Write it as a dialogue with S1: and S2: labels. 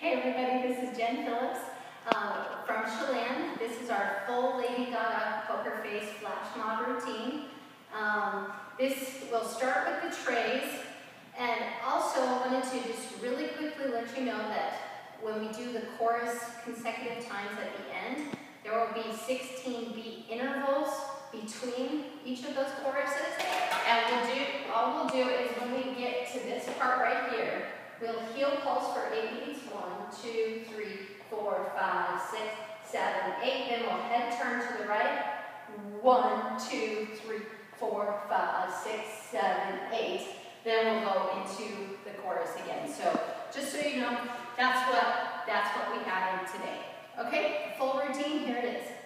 S1: Hey everybody, this is Jen Phillips um, from Chelan. This is our full Lady Gaga poker face flash mob routine. Um, this will start with the trays and also I wanted to just really quickly let you know that when we do the chorus consecutive times at the end, there will be 16 beat intervals between each of those choruses. And we'll do, all we'll do is when we get to this part right here, we'll heel pulse for eight. One, two, three, four, five, six, seven, eight. Then we'll head turn to the right. One, two, three, four, five, six, seven, eight. Then we'll go into the chorus again. So just so you know, that's what that's what we have in today. Okay, full routine, here it is.